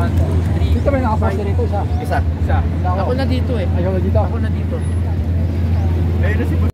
1, 2, 3, Dito may nakaposte rito isa. Isa. Isa. Ako na dito eh. Ayaw na dito. Ako na dito. Ayun na si